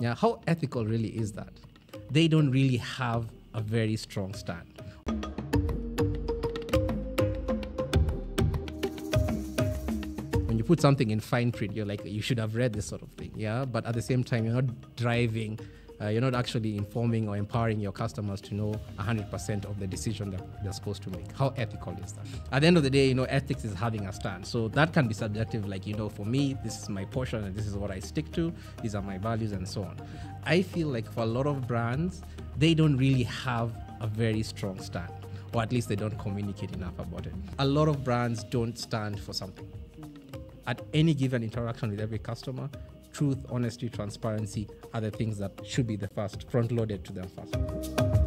Yeah, how ethical really is that? They don't really have a very strong stand. When you put something in fine print, you're like, you should have read this sort of thing, yeah. But at the same time, you're not driving, uh, you're not actually informing or empowering your customers to know 100% of the decision that they're supposed to make. How ethical is that? At the end of the day, you know, ethics is having a stand. So that can be subjective. Like, you know, for me, this is my portion and this is what I stick to. These are my values and so on. I feel like for a lot of brands, they don't really have a very strong stand, or at least they don't communicate enough about it. A lot of brands don't stand for something at any given interaction with every customer, truth, honesty, transparency are the things that should be the first front loaded to them first.